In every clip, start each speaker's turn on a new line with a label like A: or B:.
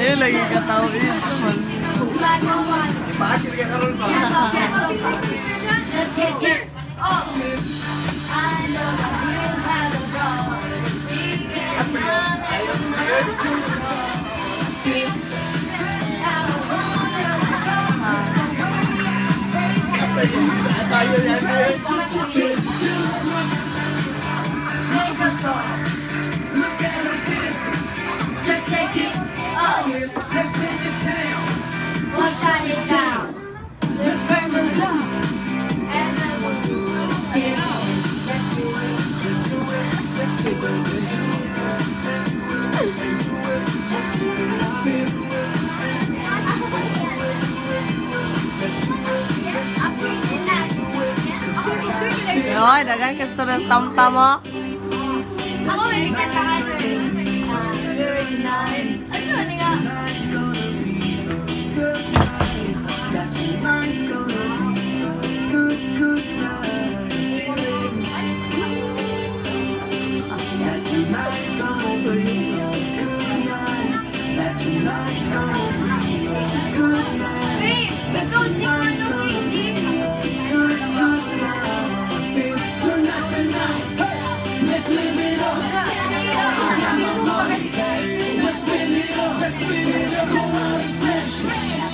A: Eh lagi ketahu iya teman.
B: Dipacir kayak kalau
C: Sayur yang
A: Oh, dagang kastor yung tamtama.
C: Ako, may ikat. miracle out of flesh.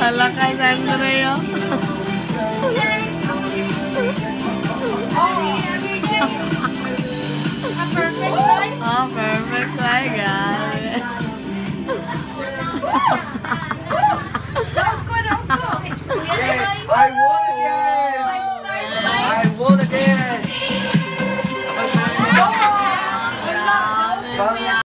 A: Hala kay Sandreo.
C: Oh.